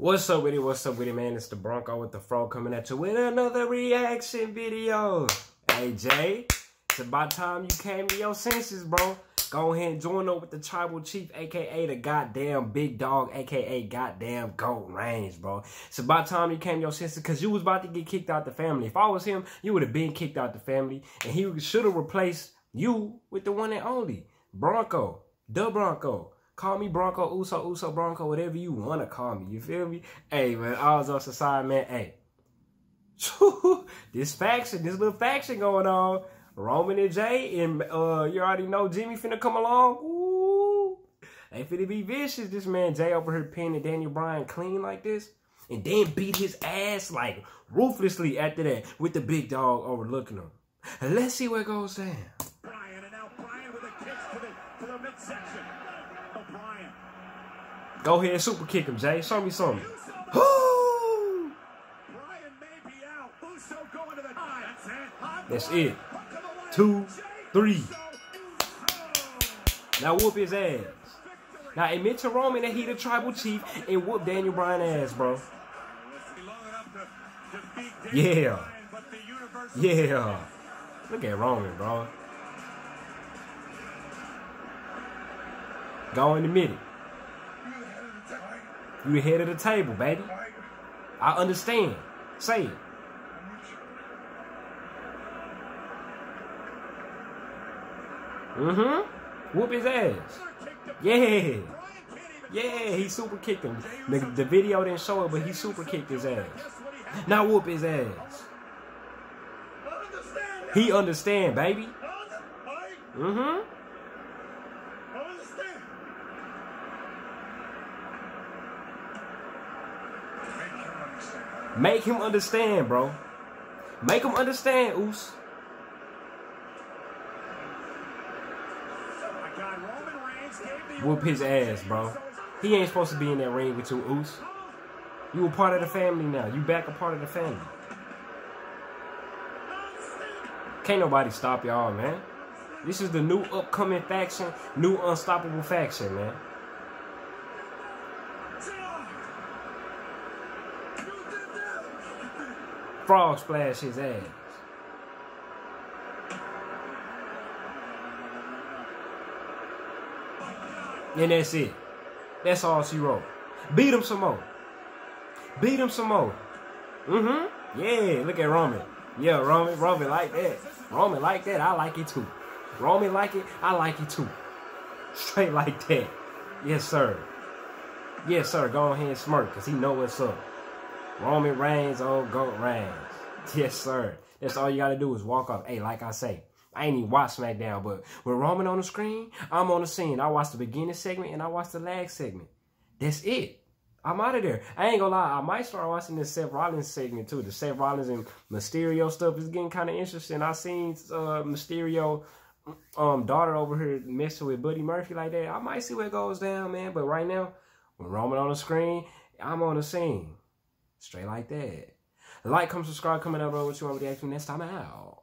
What's up with it? What's up with it, man? It's the Bronco with the Fro coming at you with another reaction video. Hey, Jey, it's about time you came to your senses, bro. Go ahead and join up with the tribal chief, aka the goddamn big dog, aka goddamn goat Reigns, bro. It's about time you came to your senses because you was about to get kicked out the family. If I was him, you would have been kicked out the family, and he should have replaced you with the one and only Bronco, the Bronco. Call me Bronco, Uso, Uso, Bronco, whatever you want to call me. You feel me? Hey, man, was on society, man. Hey, this faction, this little faction going on. Roman and Jey, and uh, you already know Jimmy finna come along. Ooh, they finna be vicious. This man Jey over here pinning Daniel Bryan clean like this, and then beat his ass like ruthlessly after that with the big dog overlooking him. Let's see what goes down. Bryan and now Bryan with a kick to the, to the midsection. Go ahead, and super kick him, Jey. Show me something. That's it. Two, three. Now whoop his ass. Now admit to Roman that he the tribal chief and whoop Daniel Bryan ass, bro. Yeah. Yeah. Look at Roman, bro. Go and admit it. You head of the table, baby. I understand. Say it. Mm-hmm. Whoop his ass. Yeah. Yeah, he super kicked him. The, the video didn't show it, but he super kicked his ass. Now whoop his ass. He understand, baby. Mm-hmm. Make him understand, bro. Make him understand, Oos. Whoop his ass, bro. He ain't supposed to be in that ring with you, Oos. You a part of the family now. You back a part of the family. Can't nobody stop y'all, man. This is the new upcoming faction, new unstoppable faction, man. Frog splash his ass. And that's it. That's all she wrote. Beat him some more. Beat him some more. Mm-hmm. Yeah, look at Roman. Yeah, Roman, Roman like that. Roman like that. I like it too. Roman like it. I like it too. Straight like that. Yes, sir. Yes, sir. Go ahead and smirk because he know what's up. Roman Reigns, old GOAT Reigns. Yes, sir. That's all you got to do is walk up. Hey, like I say, I ain't even watch SmackDown, but when Roman on the screen, I'm on the scene. I watch the beginning segment and I watch the lag segment. That's it. I'm out of there. I ain't gonna lie, I might start watching this Seth Rollins segment too. The Seth Rollins and Mysterio stuff is getting kind of interesting. I seen uh, Mysterio um daughter over here messing with Buddy Murphy like that. I might see what goes down, man. But right now, when Roman on the screen, I'm on the scene. Straight like that. Like, comment, subscribe, comment down below what you want me to next time out.